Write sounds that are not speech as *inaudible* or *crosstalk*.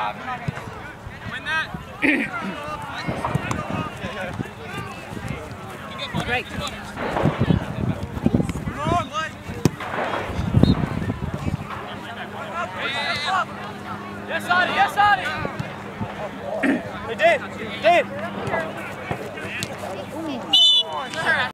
job. Win that. *coughs* Great. *coughs* Yes, Adi, yes, Adi. *coughs* They did, they did!